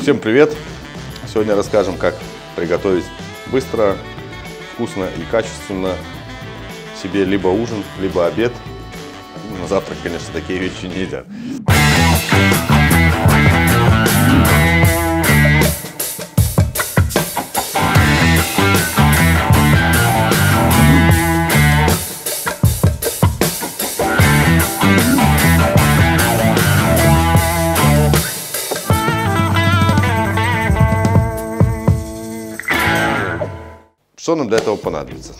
Всем привет! Сегодня расскажем, как приготовить быстро, вкусно и качественно себе либо ужин, либо обед. На завтрак, конечно, такие вещи не едят. Что нам для этого понадобится?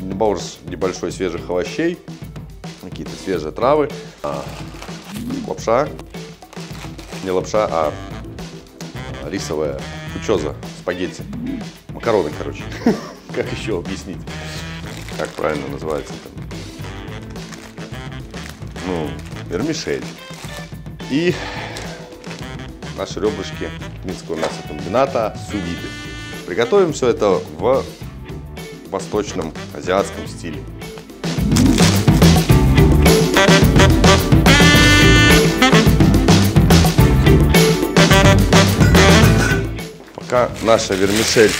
Набор небольшой свежих овощей, какие-то свежие травы, а, лапша, не лапша, а рисовая кучоза, спагетти, макароны, короче. Как еще объяснить, как правильно называется там? Ну, вермишель. И наши ребрышки минского мясокомбината сувиды. Приготовим все это в восточном азиатском стиле. Пока наша вермишель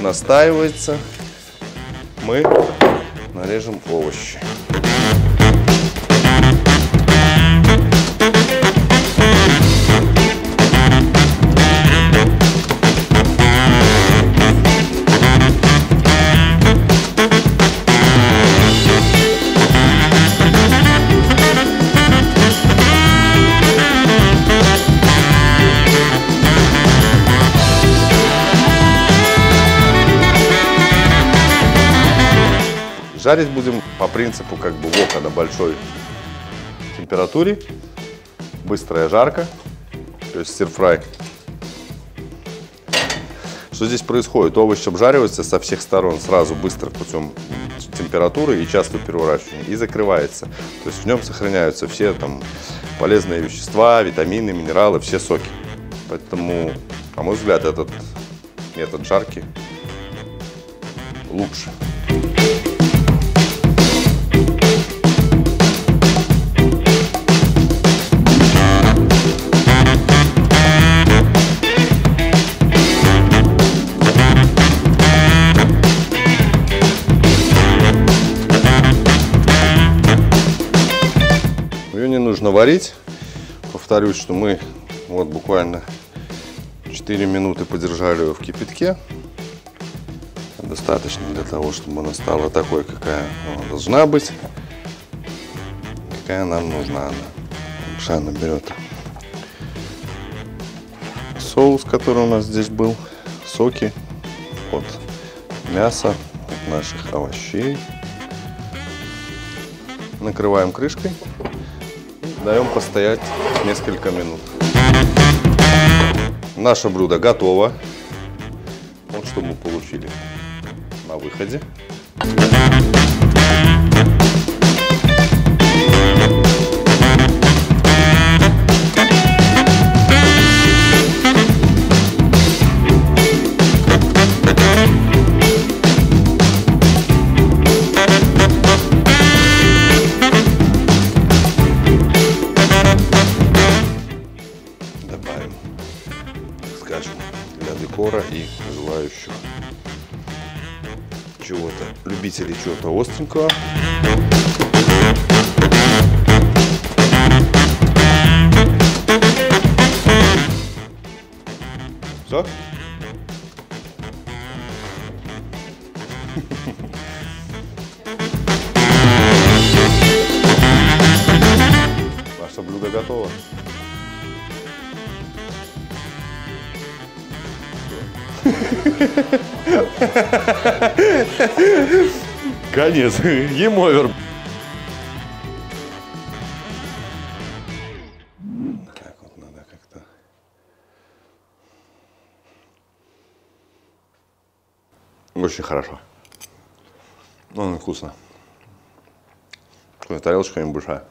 настаивается, мы нарежем овощи. Жарить будем по принципу как бы вока на большой температуре. Быстрая жарка, то есть сирфрай. Что здесь происходит? Овощи обжариваются со всех сторон сразу быстро путем температуры и часто переворачивания и закрывается. То есть в нем сохраняются все там полезные вещества, витамины, минералы, все соки. Поэтому, на мой взгляд, этот метод жарки лучше. Нужно варить. Повторюсь, что мы вот буквально 4 минуты подержали ее в кипятке. Достаточно для того, чтобы она стала такой, какая она должна быть. Какая нам нужна она. Она берет соус, который у нас здесь был, соки от мяса, от наших овощей. Накрываем крышкой. Даем постоять несколько минут. Наше блюдо готово. Вот что мы получили на выходе. И желающих чего-то, любителей чего-то остренького. Все? Наше блюдо готово. Конец. Game over. Так вот надо как-то. Очень хорошо. Ну, вкусно. Тарелочка небольшая.